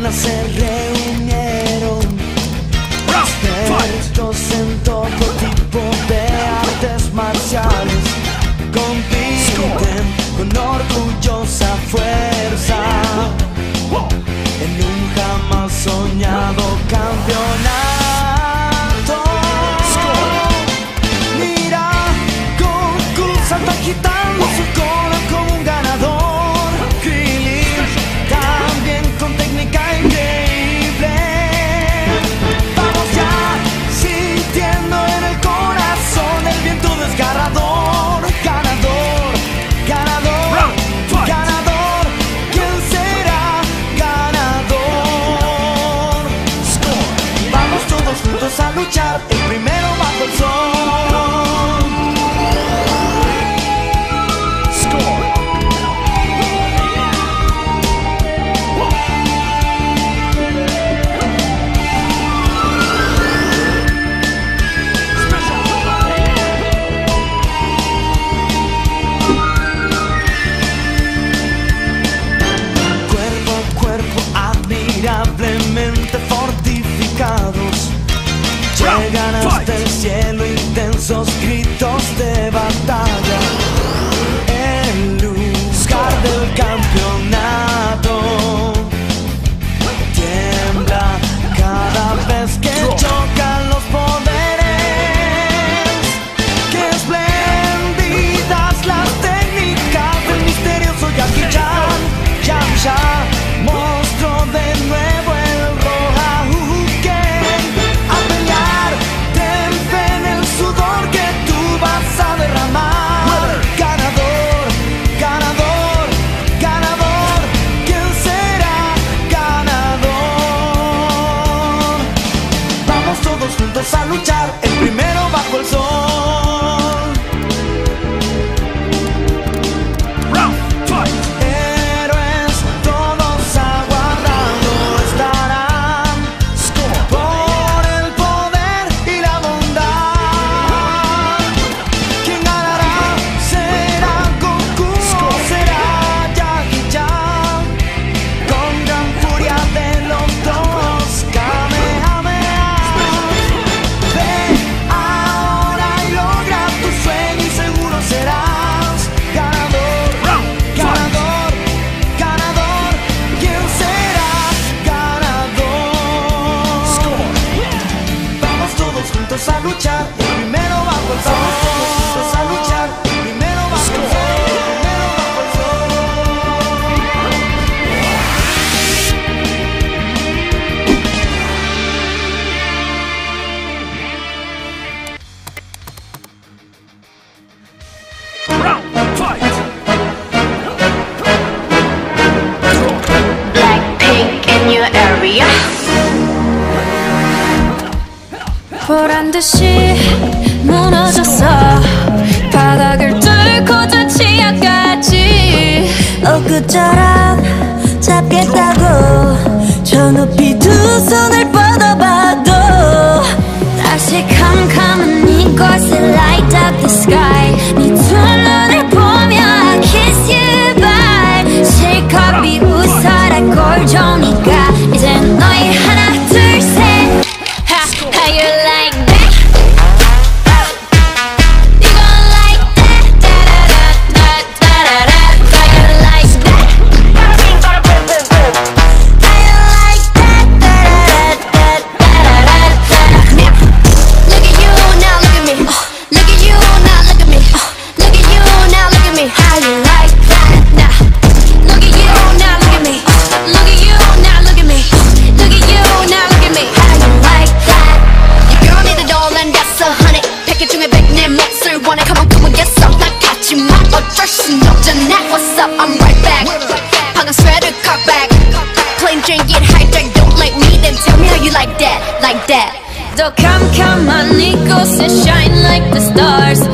no se re a luchar. esos Korea. 보란 듯이 무너졌어. 바닥을 뚫고 저 지하까지 엊그처럼 잡겠다고. 저 높이 두 손을 세계 중에 백내 몫을 원해. Come on come on get some 나 어쩔 순 없잖아 What's up? I'm right back. 방금 sweater cut back. Plain drink it high drink don't like me Then tell me how you like that like that. 더 캄캄한 이곳에 shine like the stars.